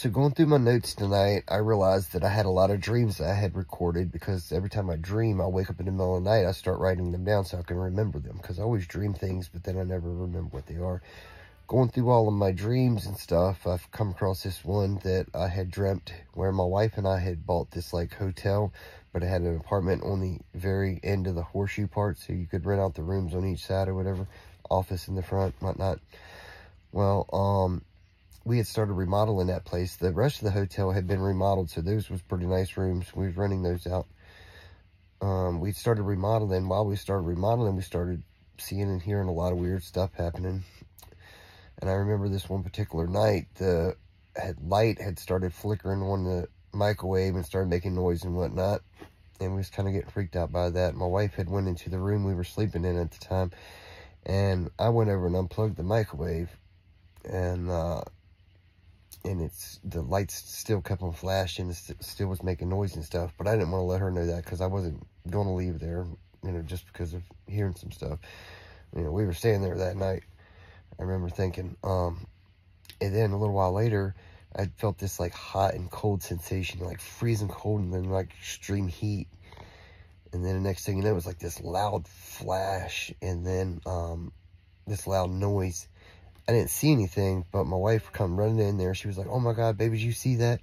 So going through my notes tonight, I realized that I had a lot of dreams that I had recorded because every time I dream, I wake up in the middle of the night, I start writing them down so I can remember them because I always dream things, but then I never remember what they are. Going through all of my dreams and stuff, I've come across this one that I had dreamt where my wife and I had bought this like hotel, but it had an apartment on the very end of the horseshoe part, so you could rent out the rooms on each side or whatever, office in the front, whatnot. Well, um, we had started remodeling that place. The rest of the hotel had been remodeled, so those was pretty nice rooms. We was renting those out. Um, we started remodeling. While we started remodeling, we started seeing and hearing a lot of weird stuff happening. And I remember this one particular night, the light had started flickering on the microwave and started making noise and whatnot. And we was kind of getting freaked out by that. My wife had went into the room we were sleeping in at the time. And I went over and unplugged the microwave. And, uh, and it's the lights still kept on flashing and still was making noise and stuff but i didn't want to let her know that because i wasn't going to leave there you know just because of hearing some stuff. You know we were staying there that night i remember thinking um and then a little while later i felt this like hot and cold sensation like freezing cold and then like extreme heat. And then the next thing you know it was like this loud flash and then um this loud noise I didn't see anything, but my wife come running in there. She was like, oh my God, baby, did you see that?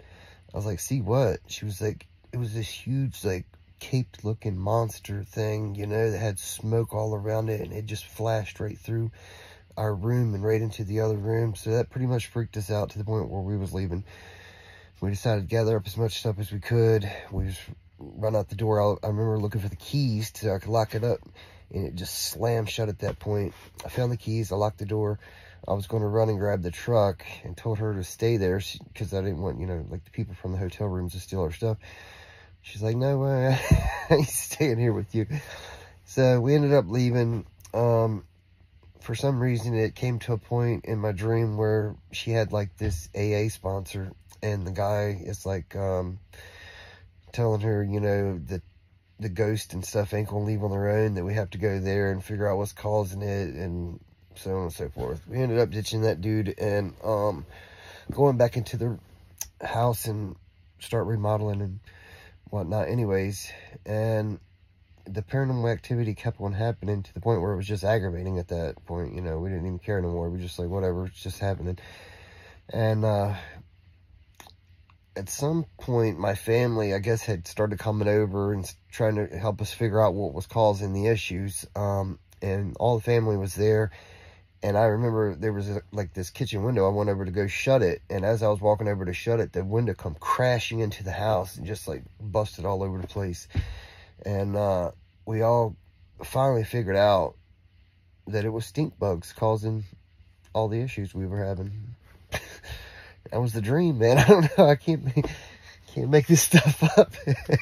I was like, see what? She was like, it was this huge, like, caped looking monster thing, you know, that had smoke all around it and it just flashed right through our room and right into the other room. So that pretty much freaked us out to the point where we was leaving. We decided to gather up as much stuff as we could. We just run out the door. I, I remember looking for the keys so I could lock it up and it just slammed shut at that point. I found the keys. I locked the door. I was going to run and grab the truck and told her to stay there because I didn't want, you know, like the people from the hotel rooms to steal our stuff. She's like, no way, I staying here with you. So we ended up leaving. Um, for some reason, it came to a point in my dream where she had like this AA sponsor and the guy is like, um, telling her, you know, that the ghost and stuff ain't gonna leave on their own, that we have to go there and figure out what's causing it and so on and so forth. We ended up ditching that dude and um, going back into the house and start remodeling and whatnot anyways. And the paranormal activity kept on happening to the point where it was just aggravating at that point. You know, we didn't even care no more. We just like, whatever, it's just happening. And uh, at some point, my family, I guess, had started coming over and trying to help us figure out what was causing the issues. Um, and all the family was there and I remember there was a, like this kitchen window. I went over to go shut it. And as I was walking over to shut it, the window come crashing into the house and just like busted all over the place. And uh, we all finally figured out that it was stink bugs causing all the issues we were having. that was the dream, man. I don't know. I can't make, can't make this stuff up.